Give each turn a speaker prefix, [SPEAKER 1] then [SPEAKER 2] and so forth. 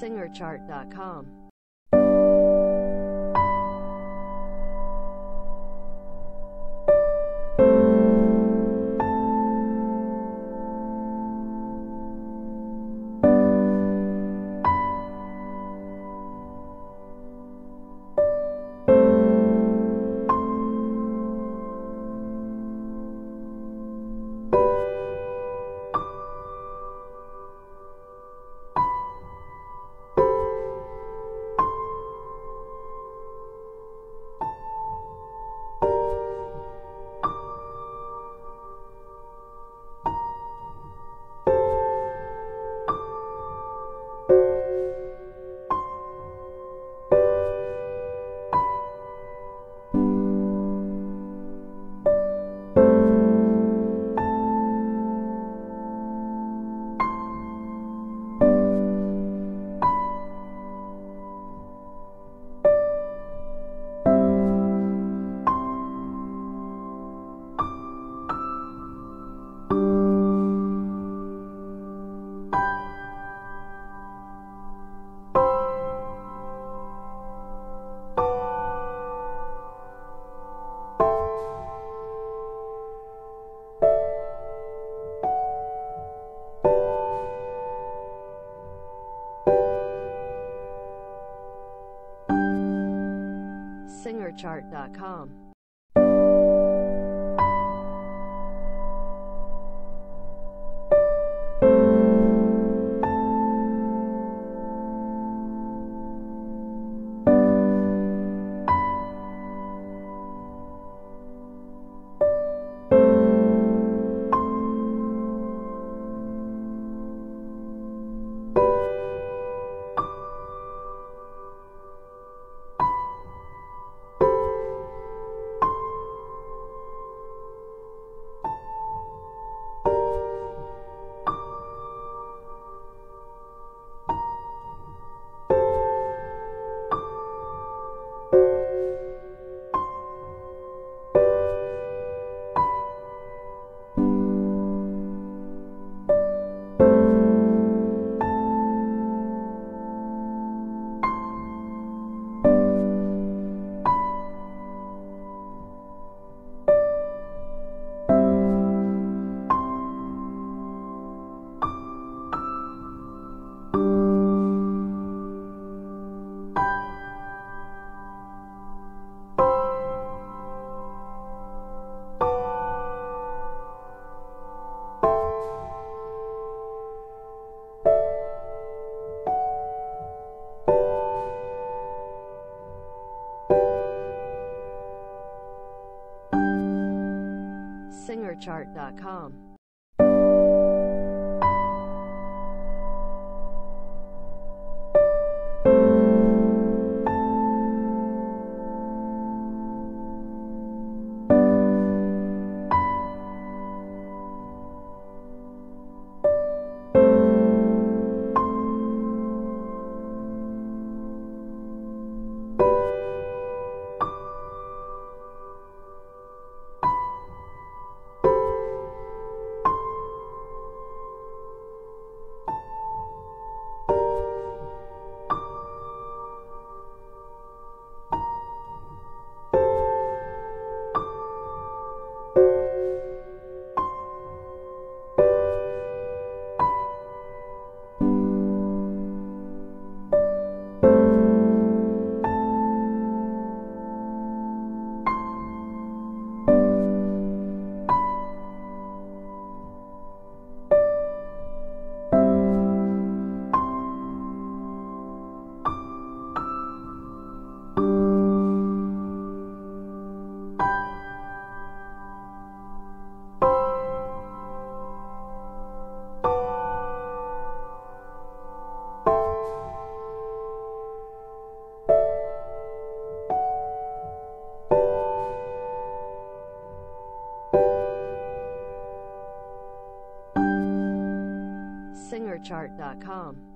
[SPEAKER 1] SingerChart.com. SingerChart.com. SingerChart.com. SingerChart.com.